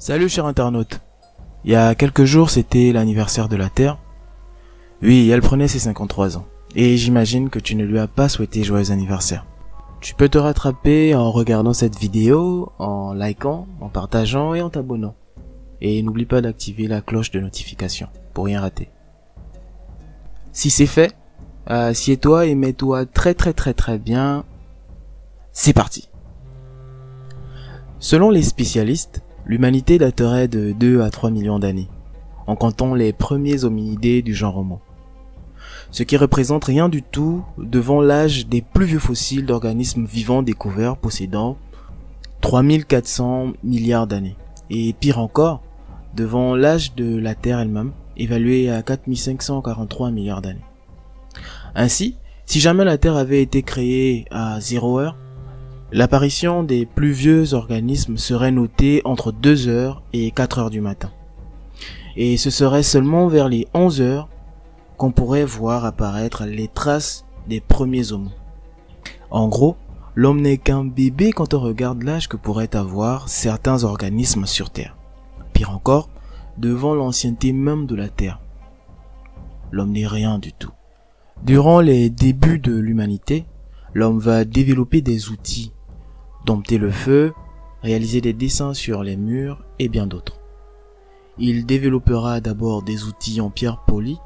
Salut cher internaute. Il y a quelques jours, c'était l'anniversaire de la Terre. Oui, elle prenait ses 53 ans. Et j'imagine que tu ne lui as pas souhaité joyeux anniversaire. Tu peux te rattraper en regardant cette vidéo, en likant, en partageant et en t'abonnant. Et n'oublie pas d'activer la cloche de notification pour rien rater. Si c'est fait, assieds-toi et mets-toi très très très très bien. C'est parti. Selon les spécialistes, l'humanité daterait de 2 à 3 millions d'années, en comptant les premiers hominidés du genre Homo. Ce qui représente rien du tout devant l'âge des plus vieux fossiles d'organismes vivants découverts possédant 3400 milliards d'années. Et pire encore, devant l'âge de la Terre elle-même, évalué à 4543 milliards d'années. Ainsi, si jamais la Terre avait été créée à 0 heure, l'apparition des plus vieux organismes serait notée entre 2 heures et 4 heures du matin. Et ce serait seulement vers les 11 heures qu'on pourrait voir apparaître les traces des premiers homos. En gros, l'homme n'est qu'un bébé quand on regarde l'âge que pourraient avoir certains organismes sur Terre. Pire encore, devant l'ancienneté même de la Terre. L'homme n'est rien du tout. Durant les débuts de l'humanité, l'homme va développer des outils, dompter le feu, réaliser des dessins sur les murs et bien d'autres. Il développera d'abord des outils en pierre polie,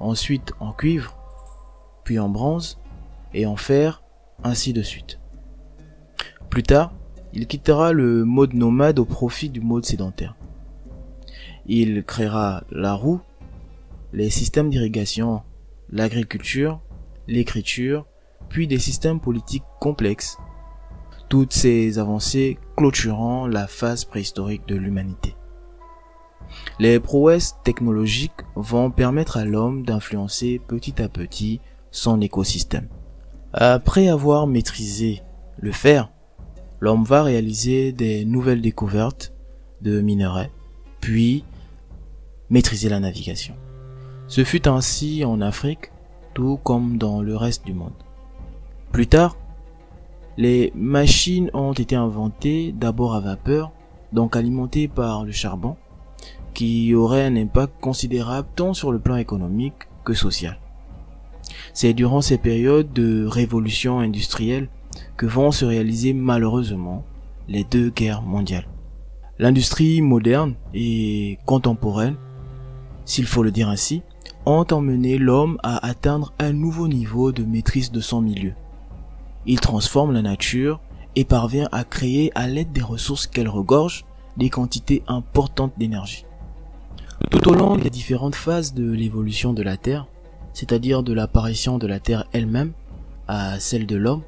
ensuite en cuivre, puis en bronze et en fer, ainsi de suite. Plus tard, il quittera le mode nomade au profit du mode sédentaire. Il créera la roue, les systèmes d'irrigation, l'agriculture, l'écriture, puis des systèmes politiques complexes. Toutes ces avancées clôturant la phase préhistorique de l'humanité. Les prouesses technologiques vont permettre à l'homme d'influencer petit à petit son écosystème. Après avoir maîtrisé le fer, l'homme va réaliser des nouvelles découvertes de minerais, puis maîtriser la navigation. Ce fut ainsi en Afrique, tout comme dans le reste du monde. Plus tard, les machines ont été inventées d'abord à vapeur, donc alimentées par le charbon, qui aurait un impact considérable tant sur le plan économique que social. C'est durant ces périodes de révolution industrielle que vont se réaliser malheureusement les deux guerres mondiales. L'industrie moderne et contemporaine, s'il faut le dire ainsi, ont emmené l'homme à atteindre un nouveau niveau de maîtrise de son milieu. Il transforme la nature et parvient à créer à l'aide des ressources qu'elle regorge des quantités importantes d'énergie. Tout au long des différentes phases de l'évolution de la Terre, c'est-à-dire de l'apparition de la Terre elle-même à celle de l'homme,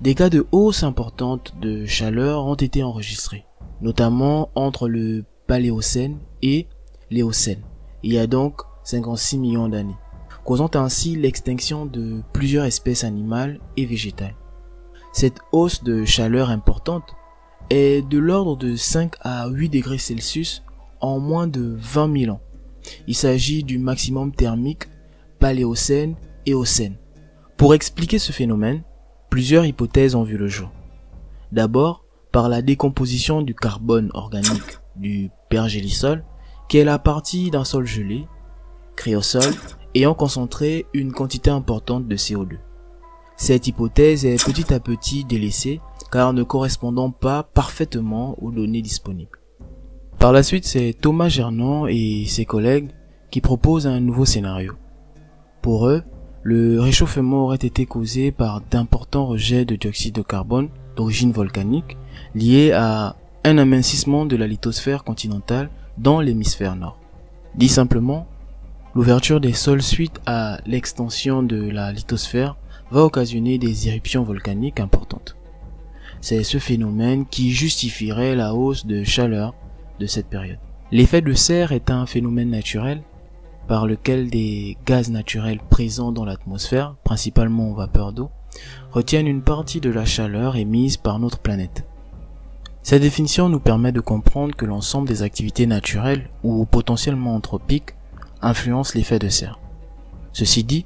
des cas de hausse importante de chaleur ont été enregistrés, notamment entre le Paléocène et l'Éocène, il y a donc 56 millions d'années, causant ainsi l'extinction de plusieurs espèces animales et végétales. Cette hausse de chaleur importante est de l'ordre de 5 à 8 degrés Celsius en moins de 20 000 ans. Il s'agit du maximum thermique paléocène et ocène. Pour expliquer ce phénomène, plusieurs hypothèses ont vu le jour. D'abord, par la décomposition du carbone organique du pergélisol, qui est la partie d'un sol gelé, créé au sol, ayant concentré une quantité importante de CO2. Cette hypothèse est petit à petit délaissée car ne correspondant pas parfaitement aux données disponibles. Par la suite, c'est Thomas Gernon et ses collègues qui proposent un nouveau scénario. Pour eux, le réchauffement aurait été causé par d'importants rejets de dioxyde de carbone d'origine volcanique liés à un amincissement de la lithosphère continentale dans l'hémisphère nord. Dit simplement, l'ouverture des sols suite à l'extension de la lithosphère occasionner des éruptions volcaniques importantes. C'est ce phénomène qui justifierait la hausse de chaleur de cette période. L'effet de serre est un phénomène naturel par lequel des gaz naturels présents dans l'atmosphère, principalement en vapeur d'eau, retiennent une partie de la chaleur émise par notre planète. Cette définition nous permet de comprendre que l'ensemble des activités naturelles ou potentiellement anthropiques influencent l'effet de serre. Ceci dit,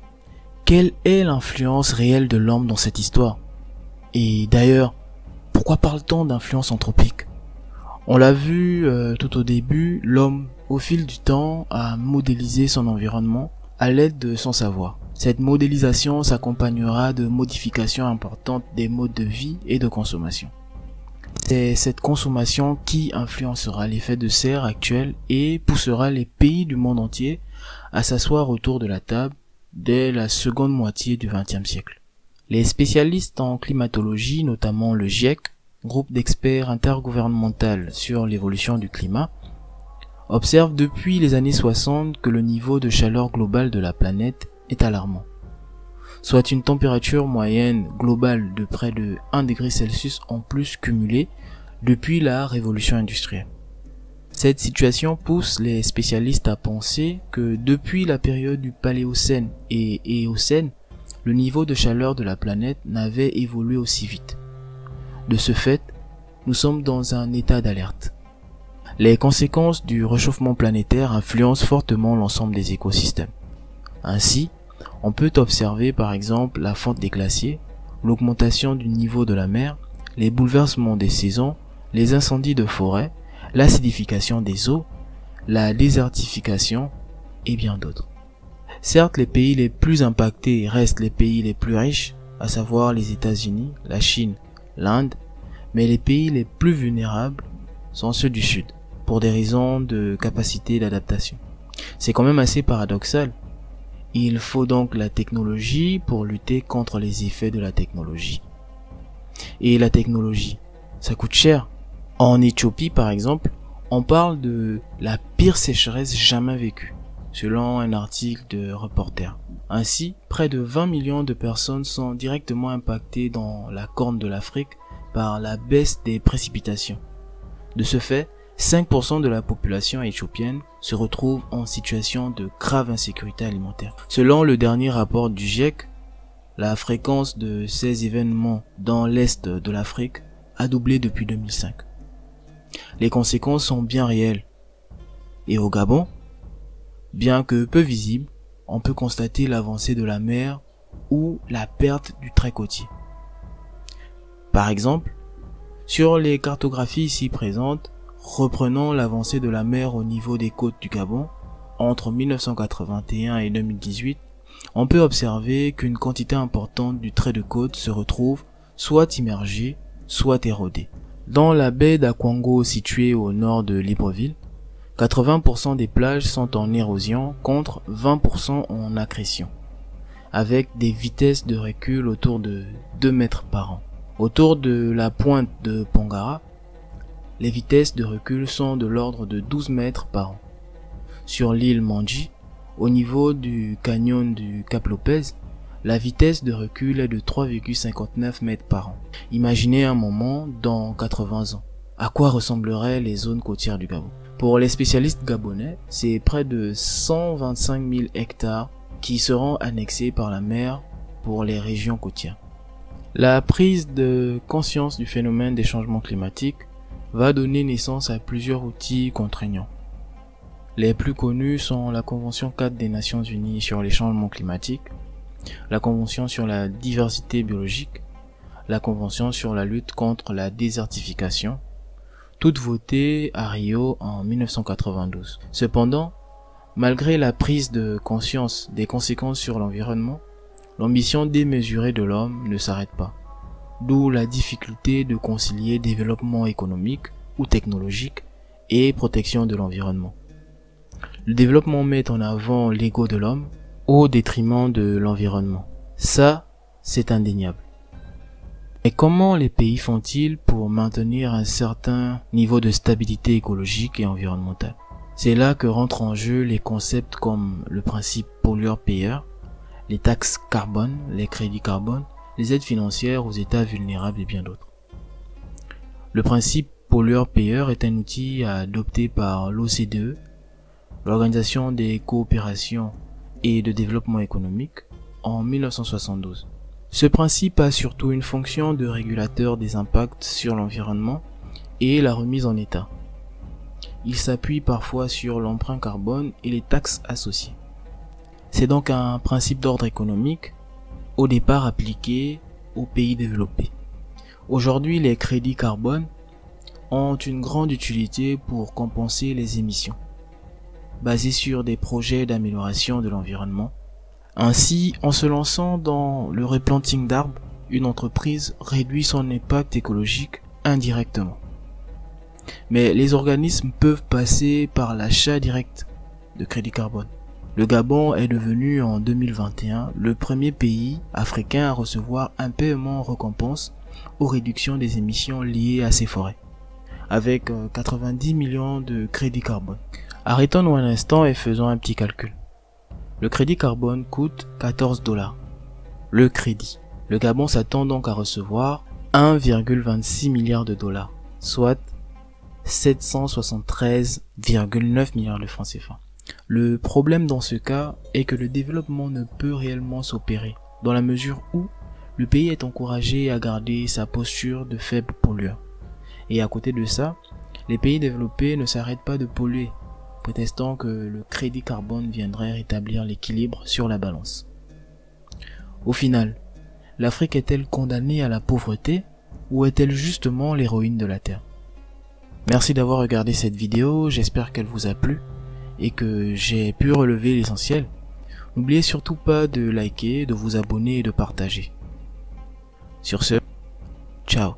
quelle est l'influence réelle de l'homme dans cette histoire? Et d'ailleurs, pourquoi parle-t-on d'influence anthropique? On l'a vu euh, tout au début, l'homme, au fil du temps, a modélisé son environnement à l'aide de son savoir. Cette modélisation s'accompagnera de modifications importantes des modes de vie et de consommation. C'est cette consommation qui influencera l'effet de serre actuel et poussera les pays du monde entier à s'asseoir autour de la table dès la seconde moitié du XXe siècle. Les spécialistes en climatologie, notamment le GIEC, groupe d'experts intergouvernemental sur l'évolution du climat, observent depuis les années 60 que le niveau de chaleur globale de la planète est alarmant, soit une température moyenne globale de près de 1 degré Celsius en plus cumulée depuis la révolution industrielle. Cette situation pousse les spécialistes à penser que depuis la période du Paléocène et Éocène, le niveau de chaleur de la planète n'avait évolué aussi vite. De ce fait, nous sommes dans un état d'alerte. Les conséquences du réchauffement planétaire influencent fortement l'ensemble des écosystèmes. Ainsi, on peut observer par exemple la fonte des glaciers, l'augmentation du niveau de la mer, les bouleversements des saisons, les incendies de forêt, l'acidification des eaux, la désertification et bien d'autres. Certes, les pays les plus impactés restent les pays les plus riches, à savoir les États-Unis, la Chine, l'Inde, mais les pays les plus vulnérables sont ceux du Sud, pour des raisons de capacité d'adaptation. C'est quand même assez paradoxal. Il faut donc la technologie pour lutter contre les effets de la technologie. Et la technologie, ça coûte cher. En Éthiopie, par exemple, on parle de la pire sécheresse jamais vécue, selon un article de Reporter. Ainsi, près de 20 millions de personnes sont directement impactées dans la corne de l'Afrique par la baisse des précipitations. De ce fait, 5% de la population éthiopienne se retrouve en situation de grave insécurité alimentaire. Selon le dernier rapport du GIEC, la fréquence de ces événements dans l'est de l'Afrique a doublé depuis 2005 les conséquences sont bien réelles. Et au Gabon, bien que peu visible, on peut constater l'avancée de la mer ou la perte du trait côtier. Par exemple, sur les cartographies ici présentes, reprenons l'avancée de la mer au niveau des côtes du Gabon entre 1981 et 2018, on peut observer qu'une quantité importante du trait de côte se retrouve soit immergée, soit érodée. Dans la baie d'Akwango située au nord de Libreville, 80% des plages sont en érosion contre 20% en accrétion, avec des vitesses de recul autour de 2 mètres par an. Autour de la pointe de Pongara, les vitesses de recul sont de l'ordre de 12 mètres par an. Sur l'île Manji, au niveau du canyon du Cap Lopez, la vitesse de recul est de 3,59 mètres par an. Imaginez un moment dans 80 ans. À quoi ressembleraient les zones côtières du Gabon? Pour les spécialistes gabonais, c'est près de 125 000 hectares qui seront annexés par la mer pour les régions côtières. La prise de conscience du phénomène des changements climatiques va donner naissance à plusieurs outils contraignants. Les plus connus sont la Convention 4 des Nations Unies sur les changements climatiques, la Convention sur la diversité biologique, la Convention sur la lutte contre la désertification, toutes votées à Rio en 1992. Cependant, malgré la prise de conscience des conséquences sur l'environnement, l'ambition démesurée de l'homme ne s'arrête pas. D'où la difficulté de concilier développement économique ou technologique et protection de l'environnement. Le développement met en avant l'ego de l'homme au détriment de l'environnement. Ça, c'est indéniable. Et comment les pays font-ils pour maintenir un certain niveau de stabilité écologique et environnementale? C'est là que rentrent en jeu les concepts comme le principe pollueur-payeur, les taxes carbone, les crédits carbone, les aides financières aux États vulnérables et bien d'autres. Le principe pollueur-payeur est un outil adopté par l'OCDE, l'Organisation des coopérations et de développement économique en 1972. Ce principe a surtout une fonction de régulateur des impacts sur l'environnement et la remise en état. Il s'appuie parfois sur l'emprunt carbone et les taxes associées. C'est donc un principe d'ordre économique au départ appliqué aux pays développés. Aujourd'hui, les crédits carbone ont une grande utilité pour compenser les émissions, basées sur des projets d'amélioration de l'environnement. Ainsi, en se lançant dans le replanting d'arbres, une entreprise réduit son impact écologique indirectement. Mais les organismes peuvent passer par l'achat direct de crédit carbone. Le Gabon est devenu en 2021 le premier pays africain à recevoir un paiement en récompense aux réductions des émissions liées à ses forêts, avec 90 euh, millions de crédits carbone. Arrêtons-nous un instant et faisons un petit calcul. Le crédit carbone coûte 14 dollars. Le crédit. Le Gabon s'attend donc à recevoir 1,26 milliard de dollars, soit 773,9 milliards de francs CFA. Le problème dans ce cas est que le développement ne peut réellement s'opérer, dans la mesure où le pays est encouragé à garder sa posture de faible pollueur. Et à côté de ça, les pays développés ne s'arrêtent pas de polluer, prétestant que le crédit carbone viendrait rétablir l'équilibre sur la balance. Au final, l'Afrique est-elle condamnée à la pauvreté ou est-elle justement l'héroïne de la Terre? Merci d'avoir regardé cette vidéo, j'espère qu'elle vous a plu et que j'ai pu relever l'essentiel. N'oubliez surtout pas de liker, de vous abonner et de partager. Sur ce, ciao